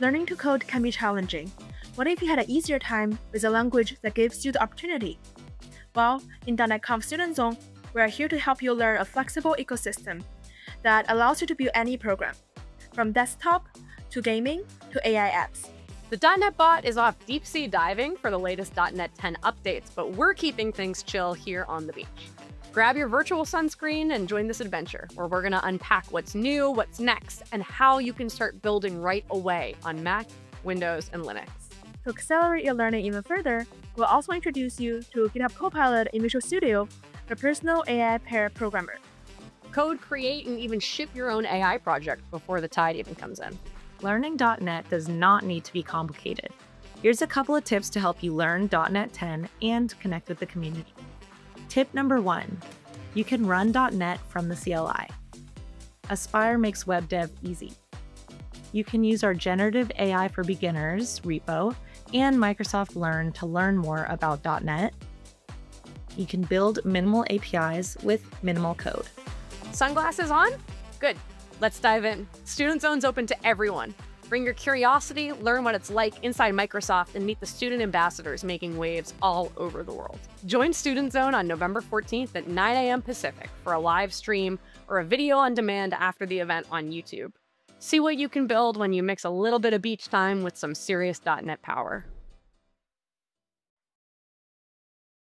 Learning to code can be challenging. What if you had an easier time with a language that gives you the opportunity? Well, in .NET Student Zone, we are here to help you learn a flexible ecosystem that allows you to build any program, from desktop to gaming to AI apps. The .NET Bot is off deep sea diving for the latest .NET 10 updates, but we're keeping things chill here on the beach. Grab your virtual sunscreen and join this adventure where we're going to unpack what's new, what's next, and how you can start building right away on Mac, Windows, and Linux. To accelerate your learning even further, we'll also introduce you to GitHub Copilot in Visual Studio, the personal AI pair programmer. Code, create, and even ship your own AI project before the tide even comes in. Learning .NET does not need to be complicated. Here's a couple of tips to help you learn .NET 10 and connect with the community. Tip number one, you can run .NET from the CLI. Aspire makes web dev easy. You can use our Generative AI for Beginners repo and Microsoft Learn to learn more about .NET. You can build minimal APIs with minimal code. Sunglasses on? Good. Let's dive in. Student Zone's open to everyone. Bring your curiosity, learn what it's like inside Microsoft, and meet the student ambassadors making waves all over the world. Join Student Zone on November 14th at 9 a.m. Pacific for a live stream or a video on demand after the event on YouTube. See what you can build when you mix a little bit of beach time with some serious .NET power.